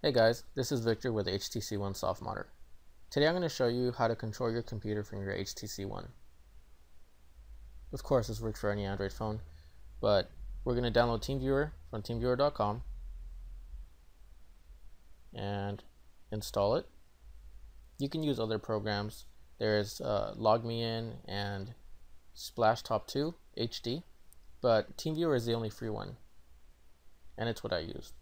Hey guys, this is Victor with HTC One Softmodder. Today I'm going to show you how to control your computer from your HTC One. Of course this works for any Android phone, but we're going to download TeamViewer from teamviewer.com and install it. You can use other programs. There's uh, LogMeIn and SplashTop 2 HD, but TeamViewer is the only free one, and it's what I use.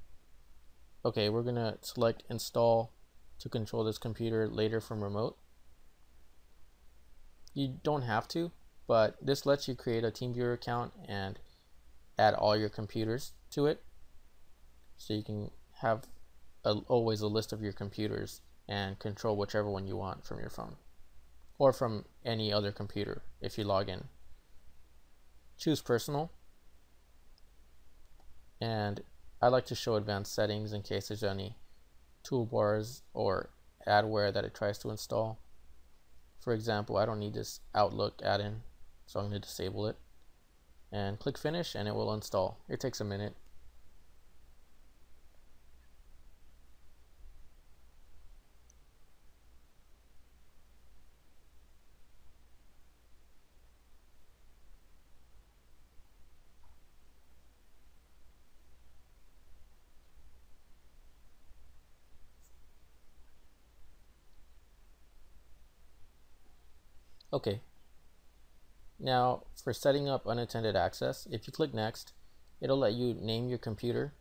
Okay, we're going to select install to control this computer later from remote. You don't have to, but this lets you create a TeamViewer account and add all your computers to it. So you can have a, always a list of your computers and control whichever one you want from your phone or from any other computer if you log in. Choose personal and I like to show advanced settings in case there's any toolbars or adware that it tries to install. For example, I don't need this Outlook add-in, so I'm going to disable it. And click finish and it will install. It takes a minute. Okay. Now, for setting up unattended access, if you click next, it'll let you name your computer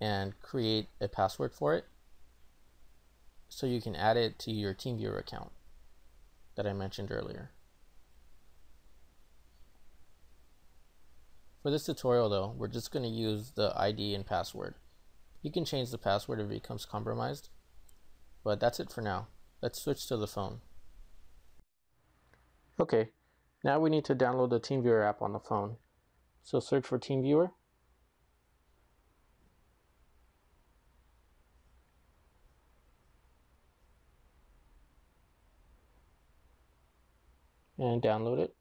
and create a password for it so you can add it to your TeamViewer account that I mentioned earlier. For this tutorial though, we're just going to use the ID and password. You can change the password if it becomes compromised, but that's it for now. Let's switch to the phone. Okay, now we need to download the TeamViewer app on the phone. So search for TeamViewer. And download it.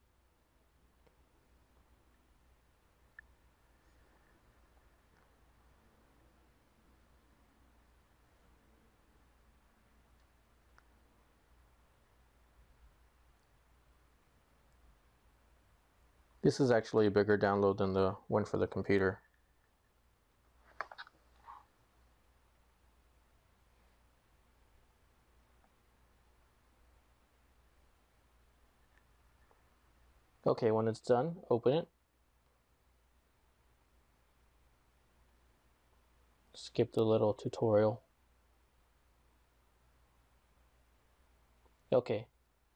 This is actually a bigger download than the one for the computer. Okay, when it's done, open it. Skip the little tutorial. Okay,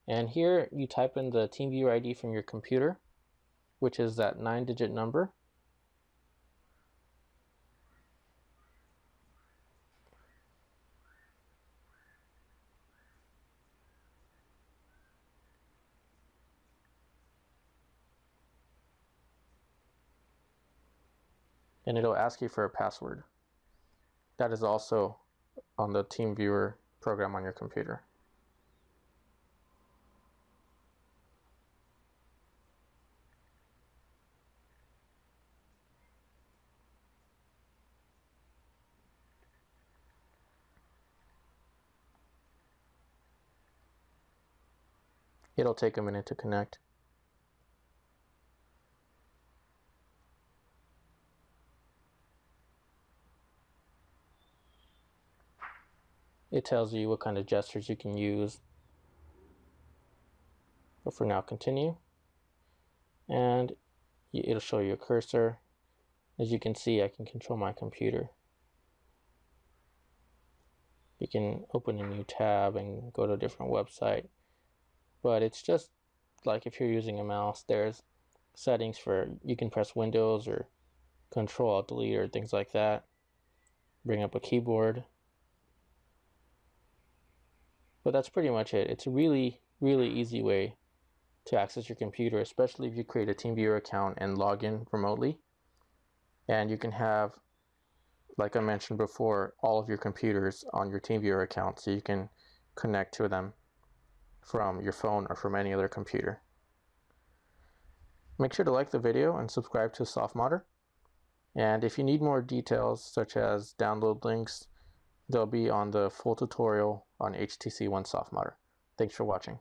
and here you type in the TeamViewer ID from your computer which is that nine digit number. and it'll ask you for a password. That is also on the TeamViewer program on your computer. It'll take a minute to connect. It tells you what kind of gestures you can use. But for now, continue. And it'll show you a cursor. As you can see, I can control my computer. You can open a new tab and go to a different website but it's just like if you're using a mouse there's settings for you can press windows or control alt delete or things like that. Bring up a keyboard. But that's pretty much it. It's a really really easy way to access your computer especially if you create a TeamViewer account and log in remotely. And you can have like I mentioned before all of your computers on your TeamViewer account so you can connect to them from your phone or from any other computer. Make sure to like the video and subscribe to Softmodder. And if you need more details such as download links, they'll be on the full tutorial on HTC One Softmodder. Thanks for watching.